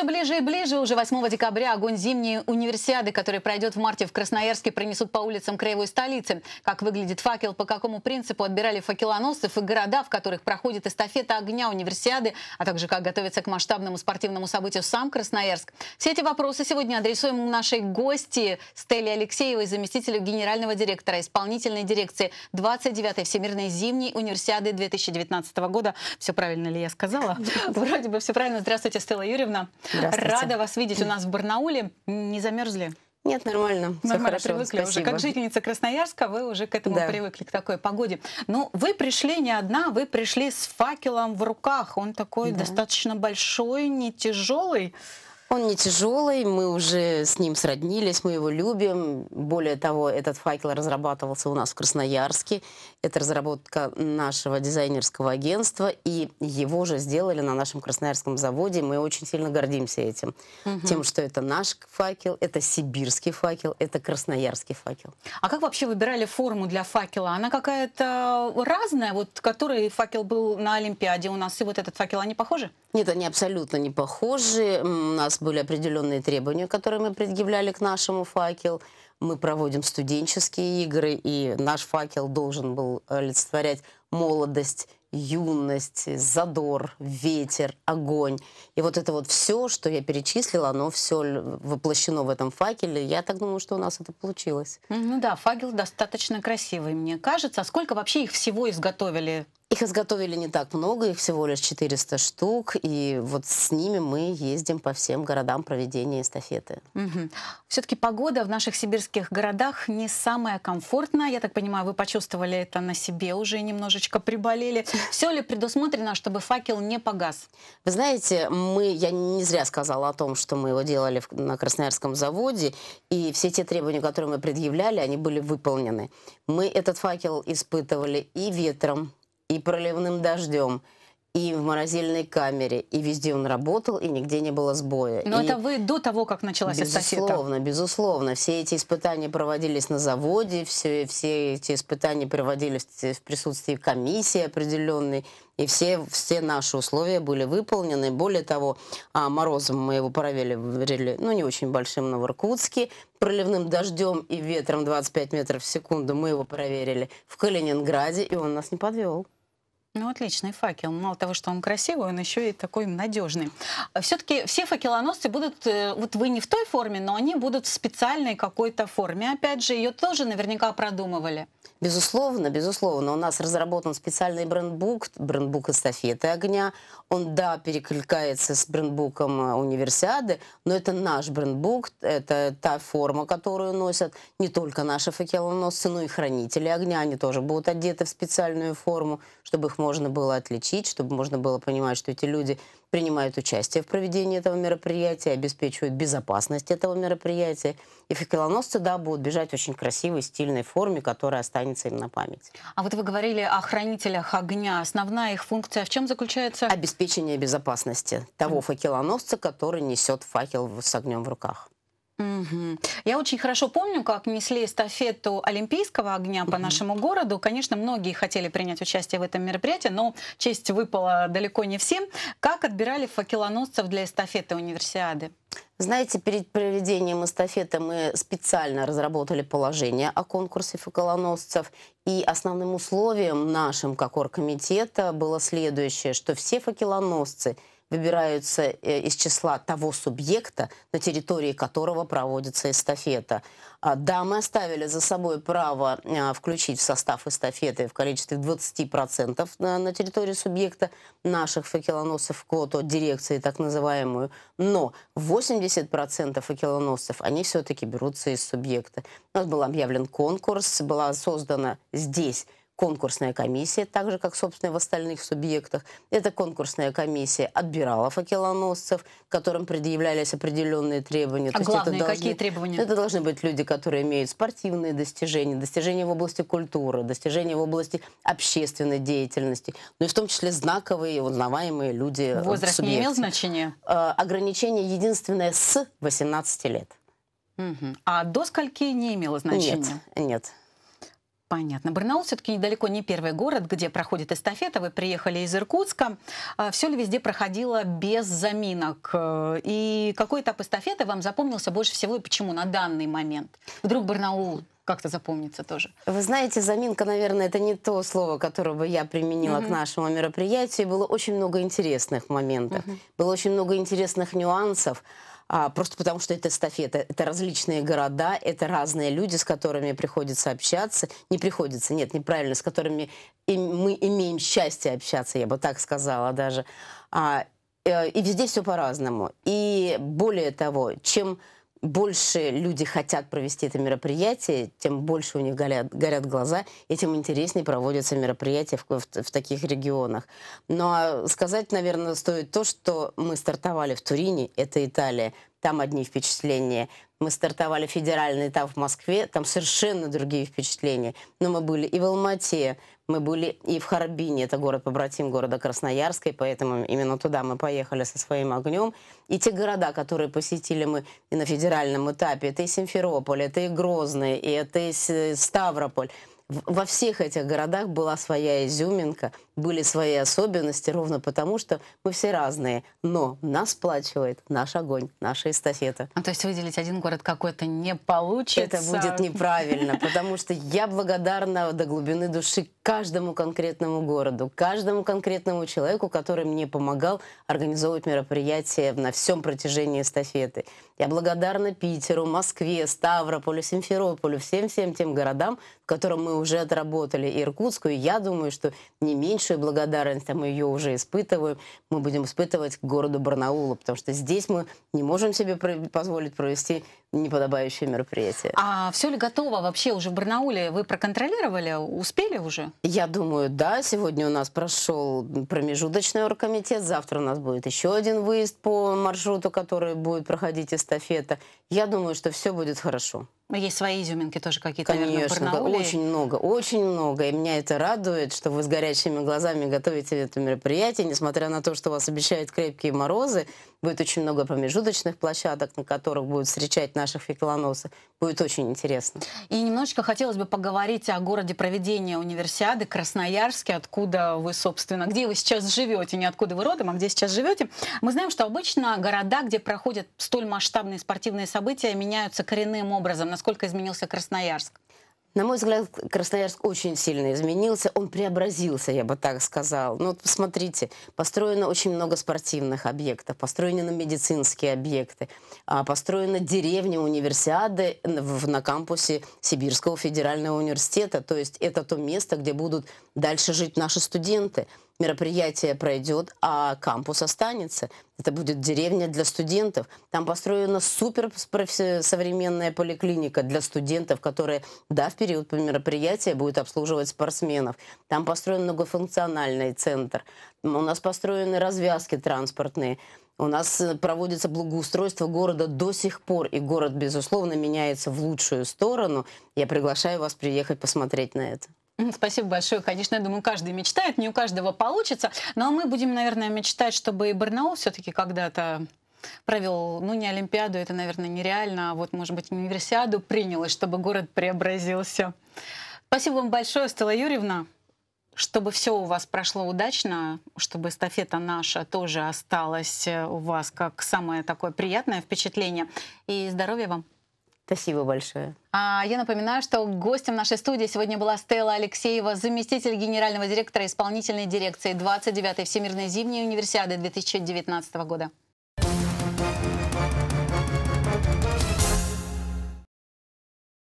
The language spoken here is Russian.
Все ближе и ближе. Уже 8 декабря огонь зимней универсиады, который пройдет в марте в Красноярске, пронесут по улицам краевой столицы. Как выглядит факел, по какому принципу отбирали факелоносцев и города, в которых проходит эстафета огня универсиады, а также как готовится к масштабному спортивному событию сам Красноярск. Все эти вопросы сегодня адресуем нашей гости Стелле Алексеевой, заместителю генерального директора исполнительной дирекции 29-й Всемирной зимней универсиады 2019 года. Все правильно ли я сказала? Вроде бы все правильно. Здравствуйте, Стелла Юрьевна. Рада вас видеть у нас в Барнауле. Не замерзли? Нет, нормально. Все нормально хорошо, привыкли спасибо. уже. Как жительница Красноярска, вы уже к этому да. привыкли, к такой погоде. Но вы пришли не одна, вы пришли с факелом в руках. Он такой да. достаточно большой, не тяжелый. Он не тяжелый, мы уже с ним сроднились, мы его любим. Более того, этот факел разрабатывался у нас в Красноярске. Это разработка нашего дизайнерского агентства, и его же сделали на нашем красноярском заводе. Мы очень сильно гордимся этим. Угу. Тем, что это наш факел, это сибирский факел, это красноярский факел. А как вообще выбирали форму для факела? Она какая-то разная? Вот который факел был на Олимпиаде у нас, и вот этот факел, они похожи? Нет, они абсолютно не похожи. У нас были определенные требования, которые мы предъявляли к нашему факелу. Мы проводим студенческие игры, и наш факел должен был олицетворять молодость, юность, задор, ветер, огонь. И вот это вот все, что я перечислила, оно все воплощено в этом факеле. Я так думаю, что у нас это получилось. Ну да, факел достаточно красивый, мне кажется. А сколько вообще их всего изготовили? Их изготовили не так много, их всего лишь 400 штук, и вот с ними мы ездим по всем городам проведения эстафеты. Угу. Все-таки погода в наших сибирских городах не самая комфортная. Я так понимаю, вы почувствовали это на себе, уже немножечко приболели. Все ли предусмотрено, чтобы факел не погас? Вы знаете, мы, я не зря сказала о том, что мы его делали на Красноярском заводе, и все те требования, которые мы предъявляли, они были выполнены. Мы этот факел испытывали и ветром, и проливным дождем, и в морозильной камере, и везде он работал, и нигде не было сбоя. Но и это вы до того, как началась безусловно, эстафета? Безусловно, безусловно. Все эти испытания проводились на заводе, все, все эти испытания проводились в присутствии комиссии определенной, и все, все наши условия были выполнены. Более того, а, морозом мы его проверили, ну, не очень большим, но в Иркутске, проливным дождем и ветром 25 метров в секунду мы его проверили в Калининграде, и он нас не подвел. Ну, отличный факел. Мало того, что он красивый, он еще и такой надежный. Все-таки все факелоносцы будут, э, вот вы не в той форме, но они будут в специальной какой-то форме. Опять же, ее тоже наверняка продумывали. Безусловно, безусловно. У нас разработан специальный брендбук, брендбук эстафеты огня. Он, да, перекликается с брендбуком э, универсиады, но это наш брендбук, это та форма, которую носят не только наши факелоносцы, но и хранители огня. Они тоже будут одеты в специальную форму, чтобы их можно было отличить, чтобы можно было понимать, что эти люди принимают участие в проведении этого мероприятия, обеспечивают безопасность этого мероприятия. И факелоносцы, да, будут бежать в очень красивой, стильной форме, которая останется им на память. А вот вы говорили о хранителях огня. Основная их функция в чем заключается? Обеспечение безопасности того факелоносца, который несет факел с огнем в руках. Угу. Я очень хорошо помню, как несли эстафету Олимпийского огня по угу. нашему городу. Конечно, многие хотели принять участие в этом мероприятии, но честь выпала далеко не всем. Как отбирали факелоносцев для эстафеты универсиады? Знаете, перед проведением эстафеты мы специально разработали положение о конкурсе факелоносцев. И основным условием нашим, как оргкомитета, было следующее, что все факелоносцы – выбираются э, из числа того субъекта, на территории которого проводится эстафета. А, да, мы оставили за собой право а, включить в состав эстафеты в количестве 20% на, территории субъекта наших факелоносцев в квоту дирекции, так называемую, но 80% факелоносцев, они все-таки берутся из субъекта. У нас был объявлен конкурс, была создана здесь конкурсная комиссия, так же, как, собственно, в остальных субъектах. Эта конкурсная комиссия отбирала факелоносцев, которым предъявлялись определенные требования. А То главные это должны, какие требования? Это должны быть люди, которые имеют спортивные достижения, достижения в области культуры, достижения в области общественной деятельности, ну и в том числе знаковые, узнаваемые люди. Возраст не имел значения? Э, ограничение единственное с 18 лет. Угу. А до скольки не имело значения? Нет, нет. Понятно. Барнаул все-таки недалеко не первый город, где проходит эстафета. Вы приехали из Иркутска. А Все ли везде проходило без заминок? И какой этап эстафеты вам запомнился больше всего и почему на данный момент? Вдруг Барнаул как-то запомнится тоже. Вы знаете, заминка, наверное, это не то слово, которое бы я применила угу. к нашему мероприятию. Было очень много интересных моментов, угу. было очень много интересных нюансов а, просто потому что это эстафета, это различные города, это разные люди, с которыми приходится общаться, не приходится, нет, неправильно, с которыми мы имеем счастье общаться, я бы так сказала даже. А, э, и везде все по-разному. И более того, чем больше люди хотят провести это мероприятие, тем больше у них горят, горят глаза, и тем интереснее проводятся мероприятия в, в, в таких регионах. Но сказать, наверное, стоит то, что мы стартовали в Турине, это Италия, там одни впечатления. Мы стартовали федеральный этап в Москве, там совершенно другие впечатления. Но мы были и в Алмате, мы были и в Харбине, это город-побратим города Красноярска, и поэтому именно туда мы поехали со своим огнем. И те города, которые посетили мы и на федеральном этапе, это и Симферополь, это и Грозный, и это и Ставрополь. Во всех этих городах была своя изюминка, были свои особенности, ровно потому, что мы все разные. Но нас сплачивает наш огонь, наша эстафета. А то есть выделить один город какой-то не получится? Это будет неправильно, потому что я благодарна до глубины души каждому конкретному городу, каждому конкретному человеку, который мне помогал организовывать мероприятия на всем протяжении эстафеты. Я благодарна Питеру, Москве, Ставрополю, Симферополю, всем-всем тем городам, в которых мы уже отработали, и Иркутску. И я думаю, что не меньшую благодарность, а мы ее уже испытываем, мы будем испытывать к городу Барнаулу, потому что здесь мы не можем себе позволить провести неподобающее мероприятие. А все ли готово вообще уже в Барнауле? Вы проконтролировали? Успели уже? Я думаю, да. Сегодня у нас прошел промежуточный оргкомитет. Завтра у нас будет еще один выезд по маршруту, который будет проходить эстафета. Я думаю, что все будет хорошо. Есть свои изюминки тоже какие-то, Конечно, наверное, очень много, очень много. И меня это радует, что вы с горящими глазами готовите это мероприятие, несмотря на то, что вас обещают крепкие морозы. Будет очень много промежуточных площадок, на которых будут встречать наших фекелоносов. Будет очень интересно. И немножечко хотелось бы поговорить о городе проведения универсиады Красноярске, откуда вы, собственно, где вы сейчас живете, не откуда вы родом, а где сейчас живете. Мы знаем, что обычно города, где проходят столь масштабные спортивные события, меняются коренным образом. Насколько изменился Красноярск? На мой взгляд, Красноярск очень сильно изменился. Он преобразился, я бы так сказал. Ну, вот посмотрите, построено очень много спортивных объектов, построены медицинские объекты, а, построена деревня универсиады на кампусе Сибирского федерального университета. То есть это то место, где будут дальше жить наши студенты мероприятие пройдет, а кампус останется. Это будет деревня для студентов. Там построена супер современная поликлиника для студентов, которая, да, в период мероприятия будет обслуживать спортсменов. Там построен многофункциональный центр. У нас построены развязки транспортные. У нас э, проводится благоустройство города до сих пор, и город, безусловно, меняется в лучшую сторону. Я приглашаю вас приехать посмотреть на это. Спасибо большое. Конечно, я думаю, каждый мечтает, не у каждого получится. Но мы будем, наверное, мечтать, чтобы и Барнаул все-таки когда-то провел, ну, не Олимпиаду, это, наверное, нереально, а вот, может быть, универсиаду принялось, чтобы город преобразился. Спасибо вам большое, Стелла Юрьевна. Чтобы все у вас прошло удачно, чтобы эстафета наша тоже осталась у вас как самое такое приятное впечатление. И здоровья вам! Спасибо большое. А я напоминаю, что гостем нашей студии сегодня была Стелла Алексеева, заместитель генерального директора исполнительной дирекции 29-й Всемирной зимней универсиады 2019 года.